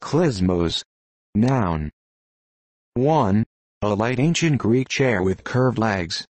Klysmos. Noun. 1. A light ancient Greek chair with curved legs.